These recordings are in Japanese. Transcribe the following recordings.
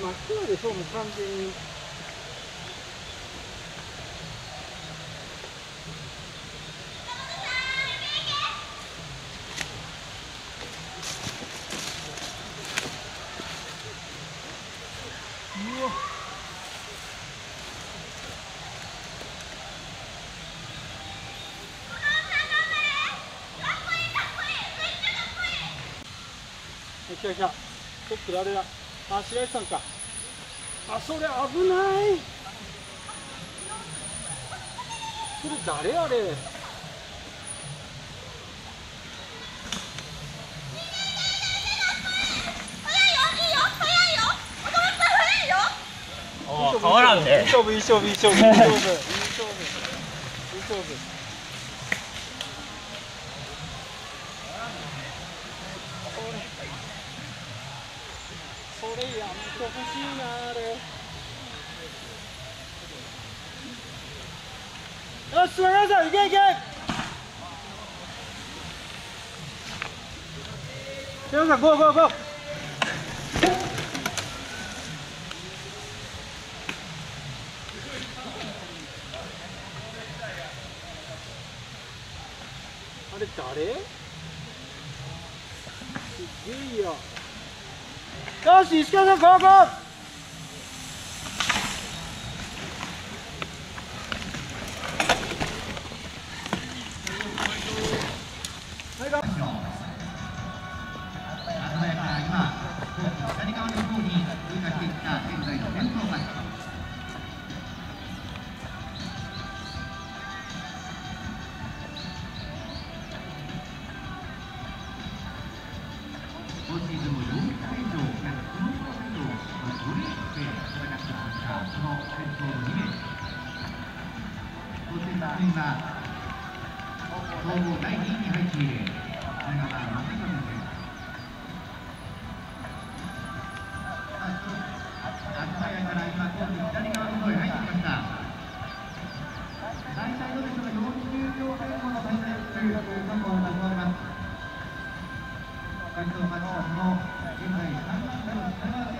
真っ暗でしょ、もう完全に。よっしゃよっしゃ。トップ誰だあ、白石さんか。あ、それ危ない。それ誰あれ？変わらんねいい勝負、いい勝負、いい勝負、いい勝負、いい勝負。いい勝負。それやめてほしいなあれよし島さんいけいけ。島さんゴーゴーゴー。あれ誰？すげえやよし、石川さん、ゴーゴー。シーズンも4回以上、約この1以上、5レースで戦ってきました、その先頭の2名。当選学院は、総合第2位に入っている、長川正弘です。鮮やから今、今度左側の方へ入ってきました。大体どうでしょうか、40秒前後の戦列という過去を出されます。回答マッチはその現在3番手の北川選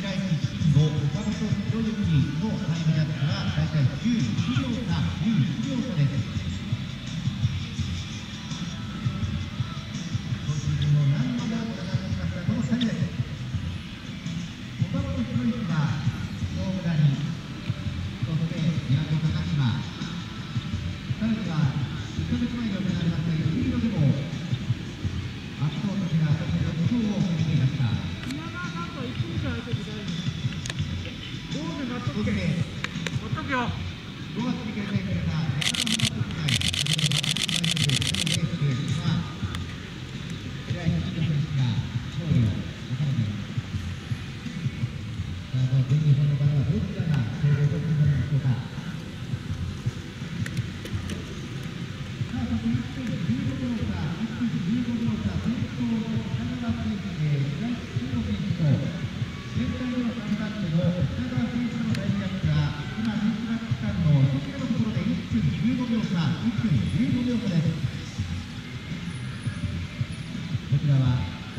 白石の岡本博之のタイムラプスは大体11秒差、11秒差です。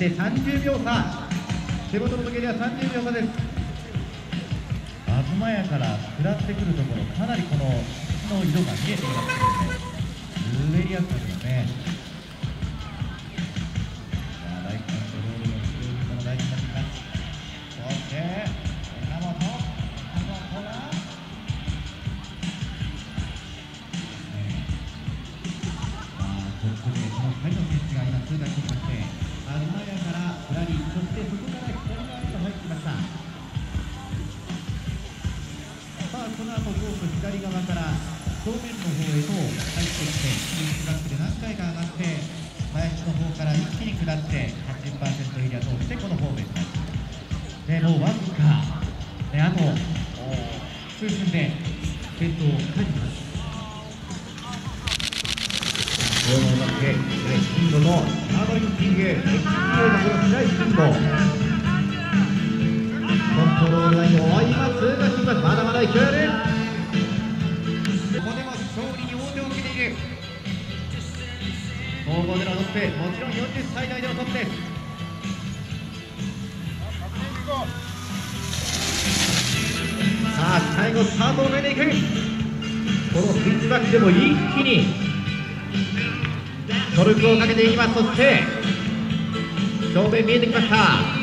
して30秒差。手元の時計では30秒差です。東屋から下ってくるところかなりこの土の色が見えてきますので滑りやすくなりますね。さあ、このコース左側から正面の方へと入ってきて、ピッチバックで何回か上がって、林の方から一気に下って、80%エリア通って、この方面になります。で、もうわずか、ね、あと数分で先頭を帰ってきます。こうなって、スピードのハードリンキング、エキシビのこの白いスピード。コントロールラインを今通過しています。まだまだ勢いある。高校でのトップ、もちろん40歳代でのトップです。さあ、最後スタートを埋めていく。このスイッチバックでも一気にトルクをかけていきますそして正面見えてきました